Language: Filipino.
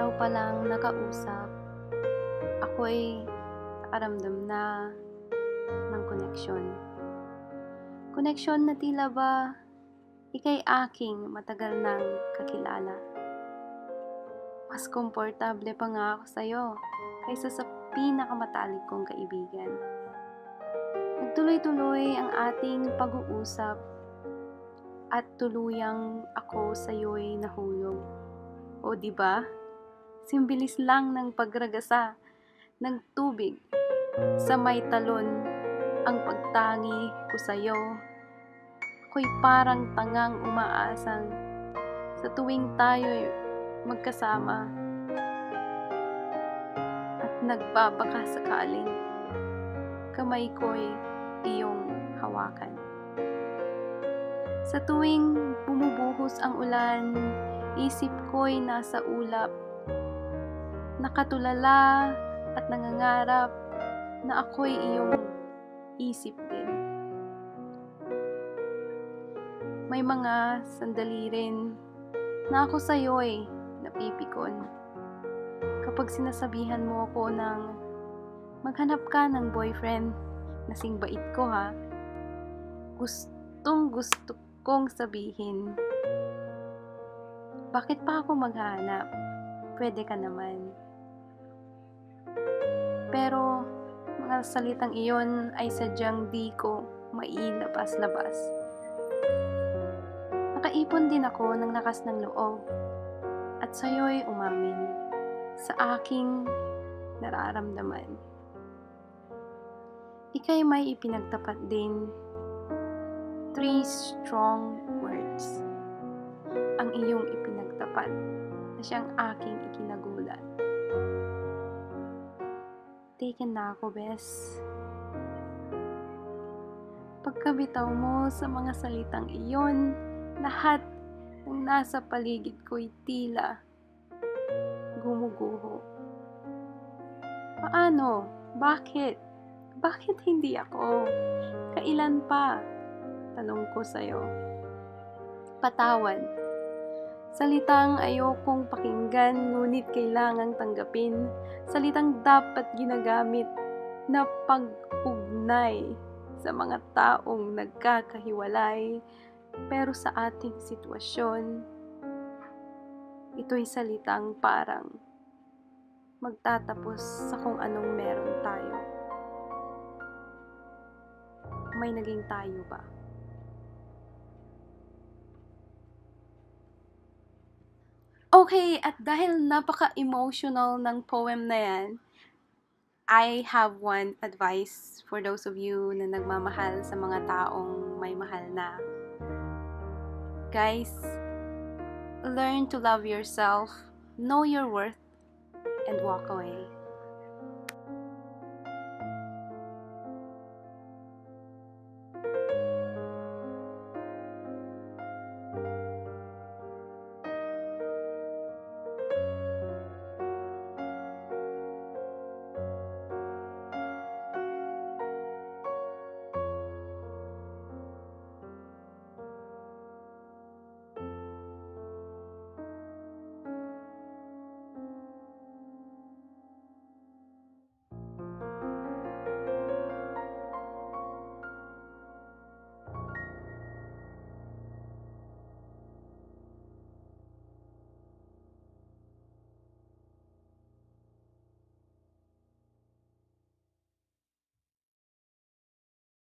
araw pa lang nakausap, ako'y nakaramdam na ng koneksyon. Koneksyon na tila ba ikay aking matagal nang kakilala. Mas komportable pa nga ako sa'yo kaysa sa pinakamatalik kong kaibigan. Nagtuloy-tuloy ang ating pag-uusap at tuluyang ako sa iyo'y nahulog. O di ba? Simbilis lang ng pagragasa ng tubig sa may talon ang pagtangi ko sa iyo. Ako'y parang tangang umaasang sa tuwing tayo'y magkasama at nagbabaka sakaling kamay ko'y iyong hawakan. Sa tuwing bumubuhos ang ulan, isip ko'y nasa ulap. Nakatulala at nangangarap na ako'y iyong isip din. May mga sandali rin na ako sa'yo'y napipikon. Kapag sinasabihan mo ako ng maghanap ka ng boyfriend, nasing bait ko ha, gustong gusto kong sabihin, bakit pa ako maghanap? Pwede ka naman. Pero, mga salitang iyon ay sadyang di ko mailabas-labas. Nakaipon din ako ng lakas ng loob at sa'yo'y umamin sa aking nararamdaman. Ika'y may ipinagtapat din three strong words ang iyong ipinagtapat na siyang aking ikinagulat. Taken na ako, bes. Pagkabitaw mo sa mga salitang iyon, lahat ng nasa paligid ko'y tila gumuguho. Paano? Bakit? Bakit hindi ako? Kailan pa? Tanong ko sa'yo. Patawan. Salitang ayokong pakinggan, ngunit kailangang tanggapin. Salitang dapat ginagamit na pag-ugnay sa mga taong nagkakahiwalay. Pero sa ating sitwasyon, ito'y salitang parang magtatapos sa kung anong meron tayo. May naging tayo ba? Okay, at dahil napaka-emotional ng poem na yan, I have one advice for those of you na nagmamahal sa mga taong may mahal na. Guys, learn to love yourself, know your worth, and walk away.